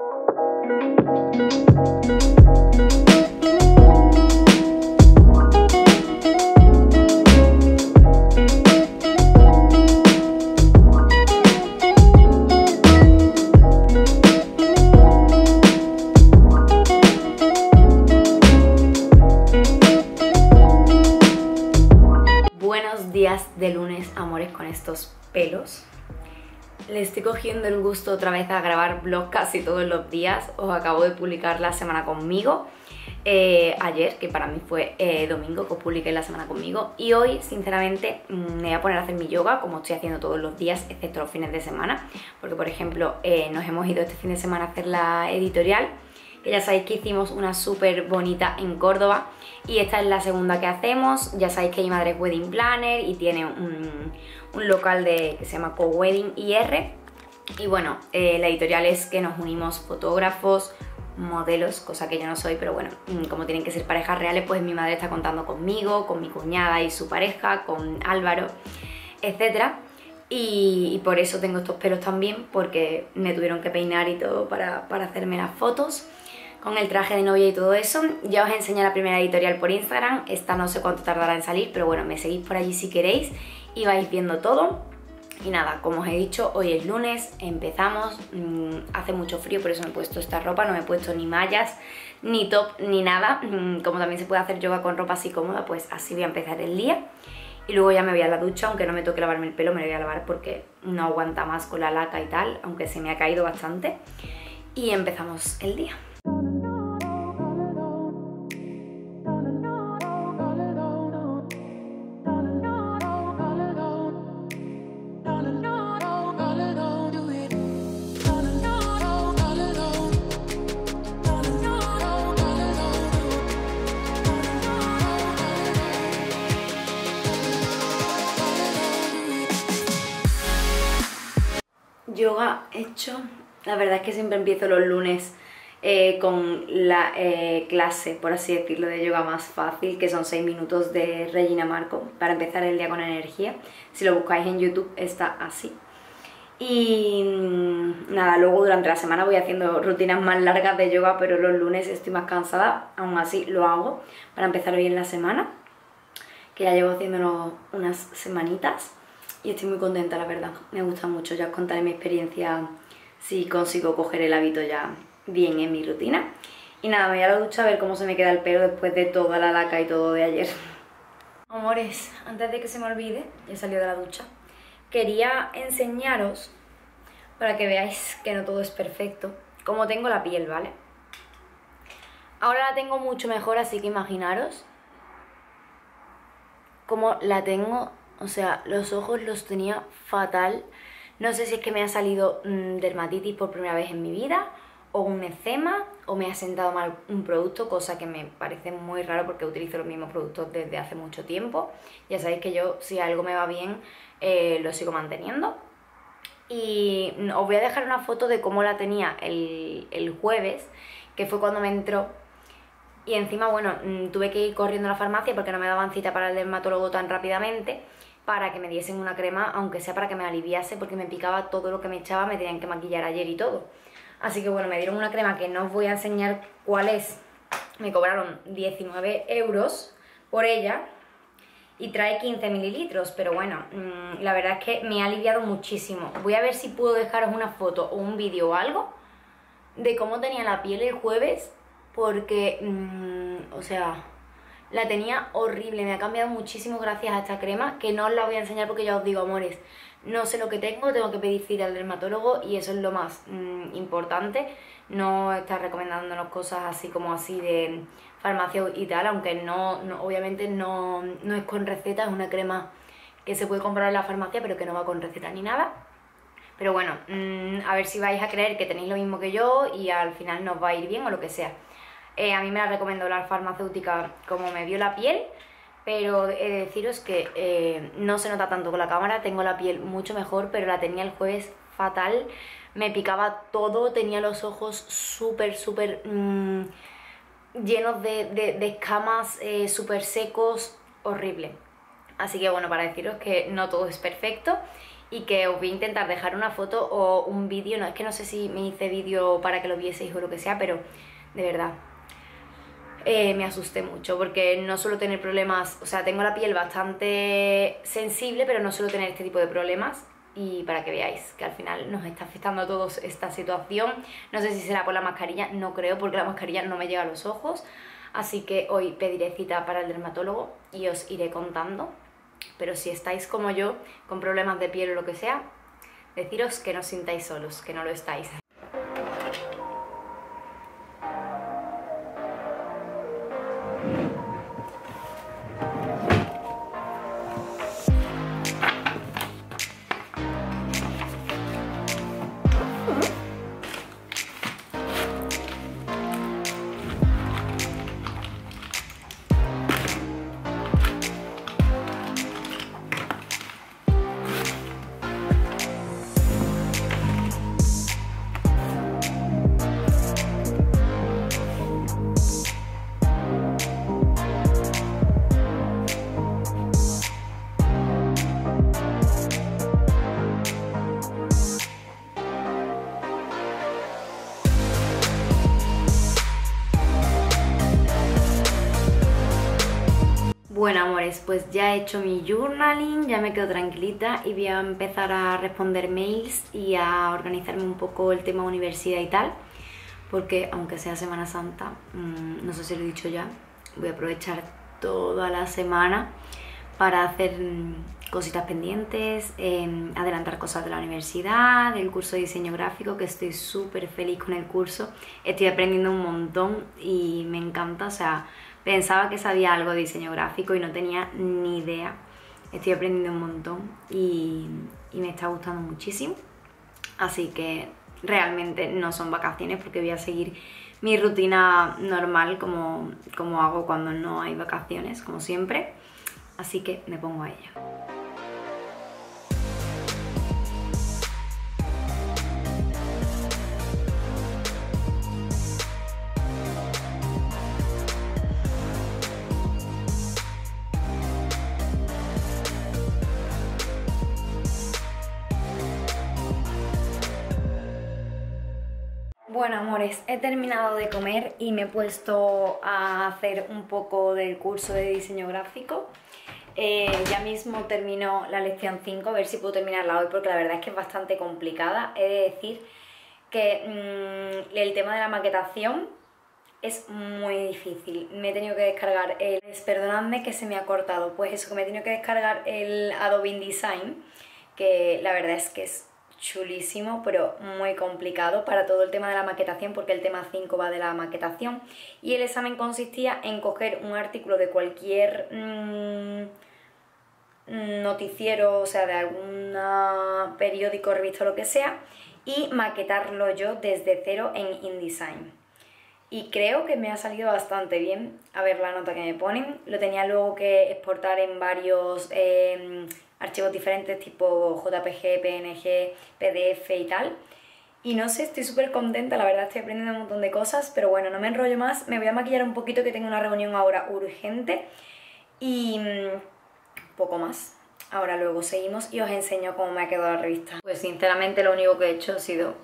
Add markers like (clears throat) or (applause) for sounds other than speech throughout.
Thank you. Le estoy cogiendo el gusto otra vez a grabar vlog casi todos los días. Os acabo de publicar la semana conmigo. eh, ayer, que para mí fue eh, domingo, que os publiqué la semana conmigo. Y hoy, sinceramente, mm, me voy a poner a hacer mi yoga, como estoy haciendo todos los días, excepto los fines de semana. Porque, por ejemplo, eh, nos hemos ido este fin de semana a hacer la editorial que ya sabéis que hicimos una súper bonita en Córdoba y esta es la segunda que hacemos, ya sabéis que mi madre wedding planner y tiene un, un local de, que se llama Co-Wedding IR y bueno, eh, la editorial es que nos unimos fotógrafos, modelos, cosa que yo no soy, pero bueno, mm, como tienen que ser parejas reales, pues mi madre está contando conmigo, con mi cuñada y su pareja, con Álvaro. Y, y por eso tengo estos pelos también, porque me tuvieron que peinar y todo para, para hacerme las fotos con el traje de novia y todo eso. Ya os enseñé la primera editorial por Instagram, esta no sé cuánto tardará en salir, pero bueno, me seguís por allí si queréis y vais viendo todo. Y nada, como os he dicho, hoy es lunes, empezamos, mm, hace mucho frío, por eso me he puesto esta ropa, no me he puesto ni mallas, ni top, ni nada. Mm, como también se puede hacer yoga con ropa así cómoda, pues así voy a empezar el día. Y luego ya me voy a la ducha, aunque no me toque lavarme el pelo, me lo voy a lavar porque no aguanta más con la laca y tal, aunque se me ha caído bastante. Y empezamos el día. Hecho. La verdad es que siempre empiezo los lunes eh, con la eh, clase, por así decirlo, de yoga más fácil, que son 6 minutos de Regina Marco, para empezar el día con energía. Si lo buscáis en YouTube está así. Y mm, nada, luego durante la semana voy haciendo rutinas más largas de yoga, pero los lunes estoy más cansada, aún así lo hago para empezar bien la semana, que ya llevo haciéndolo unas semanitas y estoy muy contenta, la verdad. Me gusta mucho, ya os contaré mi experiencia si consigo coger el hábito ya bien en mi rutina. Y nada, me voy a la ducha a ver cómo se me queda el pelo después de toda la laca y todo de ayer. (laughs) Amores, antes de que se me olvide, he salido de la ducha, quería enseñaros, para que veáis que no todo es perfecto, cómo tengo la piel, ¿vale? Ahora la tengo mucho mejor, así que imaginaros cómo la tengo o sea, los ojos los tenía fatal. No sé si es que me ha salido mmm, dermatitis por primera vez en mi vida, o un eczema, o me ha sentado mal un producto, cosa que me parece muy raro porque utilizo los mismos productos desde hace mucho tiempo. Ya sabéis que yo, si algo me va bien, eh, lo sigo manteniendo. Y os voy a dejar una foto de cómo la tenía el, el jueves, que fue cuando me entró y encima, bueno, mm, tuve que ir corriendo a la farmacia porque no me daban cita para el dermatólogo tan rápidamente para que me diesen una crema, aunque sea para que me aliviase, porque me picaba todo lo que me echaba, me tenían que maquillar ayer y todo. Así que bueno, me dieron una crema que no os voy a enseñar cuál es. Me cobraron 19 euros por ella y trae 15 mililitros, pero bueno, mmm, la verdad es que me ha aliviado muchísimo. Voy a ver si puedo dejaros una foto o un vídeo o algo de cómo tenía la piel el jueves, porque, mmm, o sea, la tenía horrible, me ha cambiado muchísimo gracias a esta crema, que no os la voy a enseñar porque ya os digo, amores, no sé lo que tengo, tengo que pedir cita al dermatólogo y eso es lo más mmm, importante, no estar recomendándonos cosas así como así de farmacia y tal, aunque no, obviamente no, no es con receta, es una crema que se puede comprar en la farmacia pero que no va con receta ni nada. Pero bueno, mmm, a ver si vais a creer que tenéis lo mismo que yo y al final nos va a ir bien o lo que sea. Eh, a mí me la recomendó la farmacéutica como me vio la piel, pero he de deciros que eh, no se nota tanto con la cámara, tengo la piel mucho mejor, pero la tenía el jueves fatal, me picaba todo, tenía los ojos súper, súper mmm, llenos de, de, escamas, eh, súper secos, horrible. Así que bueno, para deciros que no todo es perfecto y que os voy a intentar dejar una foto o un vídeo, no es que no sé si me hice vídeo para que lo vieseis o lo que sea, pero de verdad, eh, me asusté mucho porque no suelo tener problemas, o sea, tengo la piel bastante sensible, pero no suelo tener este tipo de problemas y para que veáis que al final nos está afectando a todos esta situación. No sé si será por la mascarilla, no creo porque la mascarilla no me llega a los ojos, así que hoy pediré cita para el dermatólogo y os iré contando. Pero si estáis como yo, con problemas de piel o lo que sea, deciros que no sintáis solos, que no lo estáis. Bueno amores, pues ya he hecho mi journaling, ya me quedo tranquilita y voy a empezar a responder mails y a organizarme un poco el tema universidad y tal porque aunque sea Semana Santa, mmm, no sé si lo he dicho ya, voy a aprovechar toda la semana para hacer mm, cositas pendientes, eh, adelantar cosas de la universidad, del curso de diseño gráfico, que estoy súper feliz con el curso, estoy aprendiendo un montón y me encanta, o sea, Pensaba que sabía algo de diseño gráfico y no tenía ni idea. Estoy aprendiendo un montón y, me está gustando muchísimo. Así que realmente no son vacaciones porque voy a seguir mi rutina normal como, como hago cuando no hay vacaciones, como siempre. Así que me pongo a ello. Bueno, amores, he terminado de comer y me he puesto a hacer un poco del curso de diseño gráfico. Eh, ya mismo termino la lección 5, a ver si puedo terminarla hoy porque la verdad es que es bastante complicada. He de decir que mm, el tema de la maquetación es muy difícil. Me he tenido que descargar el... Perdonadme que se me ha cortado, pues eso, que me he tenido que descargar el Adobe InDesign, que la verdad es que es chulísimo, pero muy complicado para todo el tema de la maquetación, porque el tema 5 va de la maquetación. Y el examen consistía en coger un artículo de cualquier mm, noticiero, o sea, de algún periódico, revista o lo que sea, y maquetarlo yo desde cero en InDesign. Y creo que me ha salido bastante bien. A ver la nota que me ponen. Lo tenía luego que exportar en varios em, archivos diferentes tipo JPG, PNG, PDF y tal. Y no sé, estoy súper contenta, la verdad estoy aprendiendo un montón de cosas, pero bueno, no me enrollo más, me voy a maquillar un poquito que tengo una reunión ahora urgente y mm, poco más. Ahora luego seguimos y os enseño cómo me ha quedado la revista. Pues sinceramente lo único que he hecho ha sido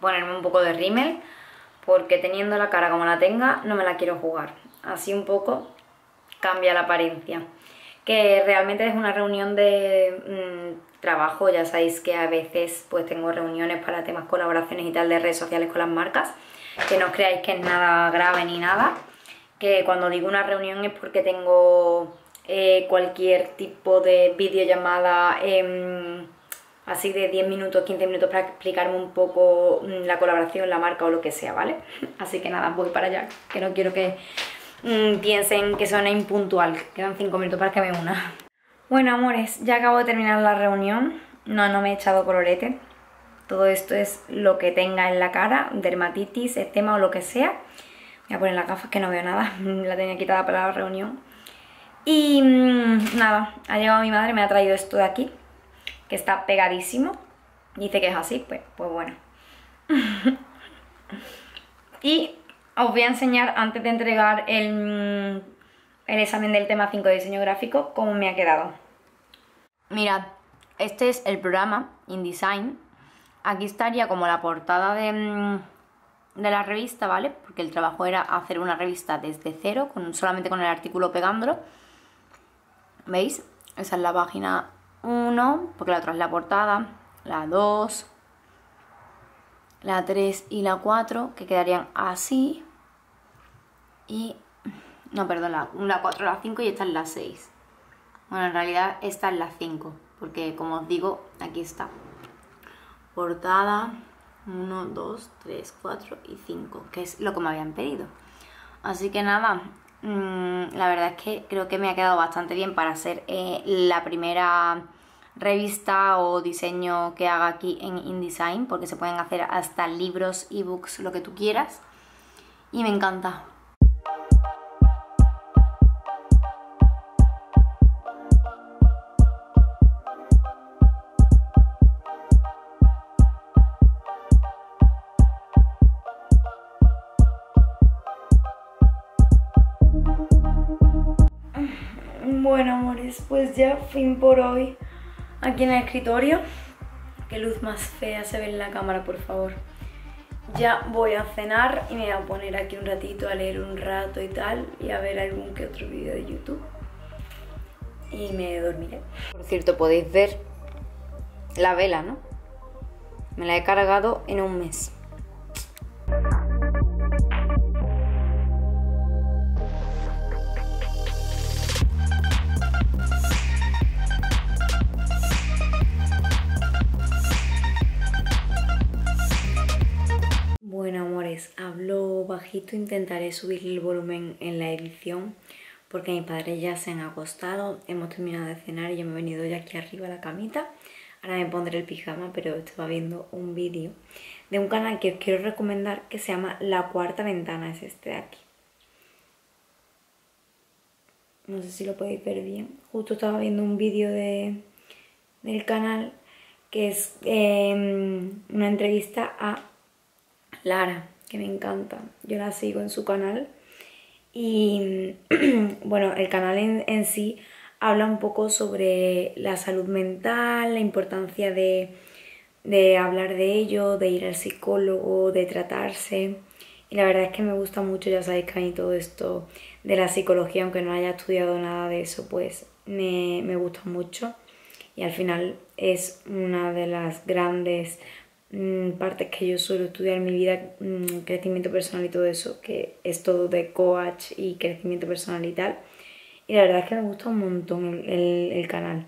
ponerme un poco de rímel porque teniendo la cara como la tenga no me la quiero jugar. Así un poco cambia la apariencia que realmente es una reunión de mm, trabajo, ya sabéis que a veces pues tengo reuniones para temas colaboraciones y tal de redes sociales con las marcas, que no os creáis que es nada grave ni nada, que cuando digo una reunión es porque tengo eh, cualquier tipo de videollamada em, así de 10 minutos, 15 minutos para explicarme un poco mm, la colaboración, la marca o lo que sea, ¿vale? (laughs) Así que nada, voy para allá, que no quiero que Mm, piensen que suena impuntual. Quedan 5 minutos para que me una. Bueno, amores, ya acabo de terminar la reunión. No, no me he echado colorete. Todo esto es lo que tenga en la cara, dermatitis, eczema o lo que sea. Voy a poner las gafas que no veo nada, (laughs) la tenía quitada para la reunión. Y mm, nada, ha llegado mi madre, me ha traído esto de aquí, que está pegadísimo. Dice que es así, pues, pues bueno. (laughs) y os voy a enseñar antes de entregar el, el examen del tema 5 de diseño gráfico cómo me ha quedado. Mirad, este es el programa InDesign. Aquí estaría como la portada de, mm, de la revista, ¿vale? Porque el trabajo era hacer una revista desde cero, con, solamente con el artículo pegándolo. ¿Veis? Esa es la página 1, porque la otra es la portada, la 2, la 3 y la 4, que quedarían así. Y, no, perdón, la, la 4, la 5 y esta es la 6. Bueno, en realidad esta es la 5, porque como os digo, aquí está. Portada 1, 2, 3, 4 y 5, que es lo que me habían pedido. Así que nada, mmm, la verdad es que creo que me ha quedado bastante bien para ser eh, la primera revista o diseño que haga aquí en InDesign, porque se pueden hacer hasta libros, ebooks, lo que tú quieras. Y me encanta. Bueno, amores, pues ya fin por hoy aquí en el escritorio. Qué luz más fea se ve en la cámara, por favor. Ya voy a cenar y me voy a poner aquí un ratito a leer un rato y tal y a ver algún que otro vídeo de YouTube. Y me dormiré. Por cierto, podéis ver la vela, ¿no? Me la he cargado en un mes. Bajito, intentaré subir el volumen en la edición porque mis padres ya se han acostado, hemos terminado de cenar y yo me he venido ya aquí arriba a la camita. Ahora me pondré el pijama, pero estaba viendo un vídeo de un canal que os quiero recomendar que se llama La Cuarta Ventana, es este de aquí. No sé si lo podéis ver bien. Justo estaba viendo un vídeo de, del canal que es em, una entrevista a Lara, que me encanta. Yo la sigo en su canal. Y (clears throat) bueno, el canal en, sí habla un poco sobre la salud mental, la importancia de, de hablar de ello, de ir al psicólogo, de tratarse. Y la verdad es que me gusta mucho, ya sabéis que a mí todo esto de la psicología, aunque no haya estudiado nada de eso, pues me, me gusta mucho. Y al final es una de las grandes partes que yo suelo estudiar en mi vida, mm, crecimiento personal y todo eso, que es todo de coach y crecimiento personal y tal. Y la verdad es que me gusta un montón el, canal.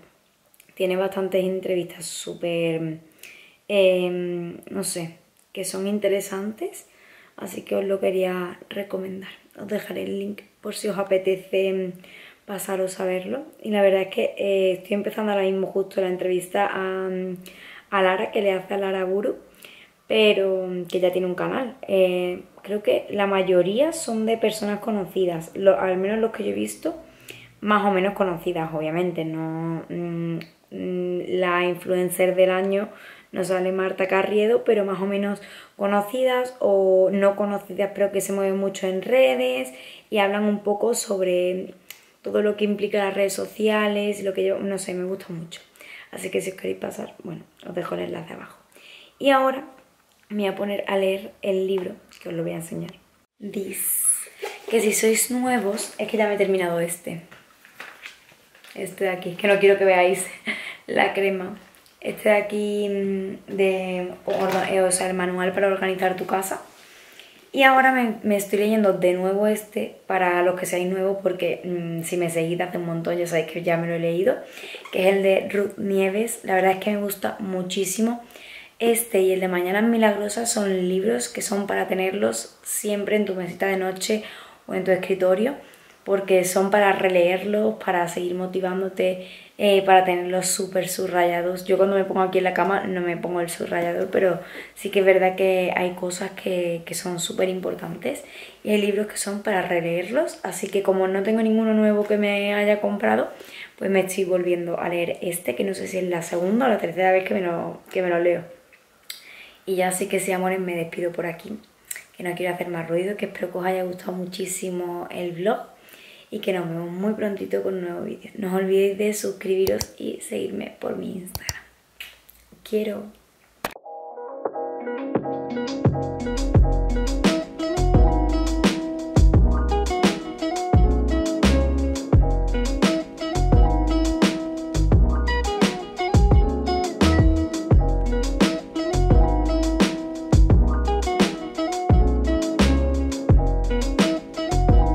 Tiene bastantes entrevistas súper, em, no sé, que son interesantes, así que os lo quería recomendar. Os dejaré el link por si os apetece pasaros a verlo. Y la verdad es que eh, estoy empezando ahora mismo justo la entrevista a a Lara, que le hace a Lara Guru, pero que ya tiene un canal. Eh, creo que la mayoría son de personas conocidas, al menos los que yo he visto, más o menos conocidas, obviamente, no mm, mm, la influencer del año no sale Marta Carriedo, pero más o menos conocidas o no conocidas, pero que se mueven mucho en redes y hablan un poco sobre todo lo que implica las redes sociales, lo que yo, no sé, me gusta mucho. Así que si os queréis pasar, bueno, os dejo el enlace abajo. Y ahora me voy a poner a leer el libro, que os lo voy a enseñar. Dice que si sois nuevos, es que ya me he terminado este. Este de aquí, que no quiero que veáis (laughs) la crema. Este de aquí mm, de, o sea, el manual para organizar tu casa. Y ahora me, estoy leyendo de nuevo este para los que seáis nuevos, porque mm, si me seguís hace un montón ya sabéis que ya me lo he leído, que es el de Ruth Nieves. La verdad es que me gusta muchísimo. Este y el de Mañanas Milagrosas son libros que son para tenerlos siempre en tu mesita de noche o en tu escritorio, porque son para releerlos, para seguir motivándote eh, para tenerlos súper subrayados. Yo cuando me pongo aquí en la cama no me pongo el subrayador, pero sí que es verdad que hay cosas que, que son súper importantes y hay libros que son para releerlos, así que como no tengo ninguno nuevo que me haya comprado, pues me estoy volviendo a leer este, que no sé si es la segunda o la tercera vez que me lo, que me lo leo. Y ya sí que sí, amores, me despido por aquí, que no quiero hacer más ruido, que espero que os haya gustado muchísimo el vlog y que nos vemos muy prontito con un nuevo vídeo. No os olvidéis de suscribiros y seguirme por mi Instagram. Quiero.